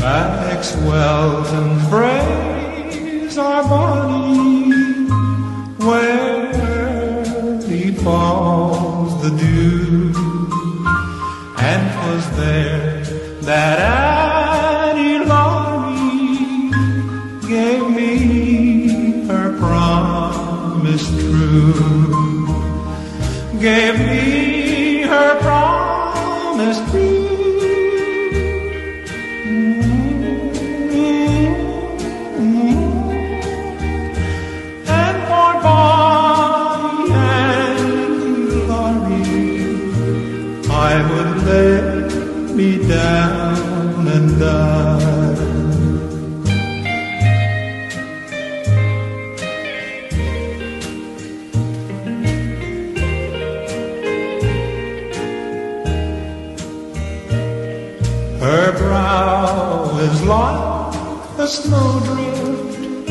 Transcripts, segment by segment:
Maxwell's and Bray's are bonny, where he falls the dew. And was there that Annie Laurie gave me her promise true. Gave me her promise true. Lay me down and die. Her brow is like a snowdrift.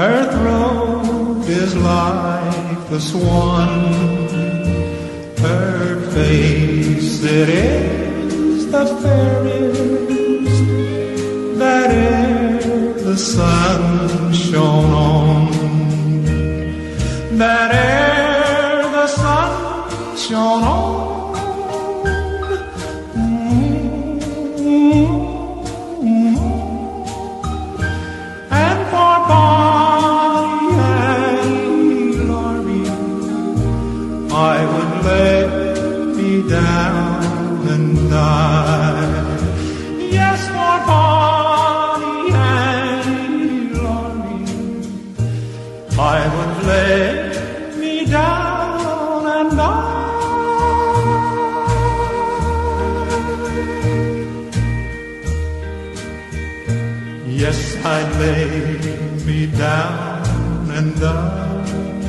Her throat is like a swan. It is the fairest that e'er the sun shone on. That e'er the sun shone on. Down and die. Yes, for Bonnie Annie Laurie, I would lay me down and die. Yes, I'd lay me down and die.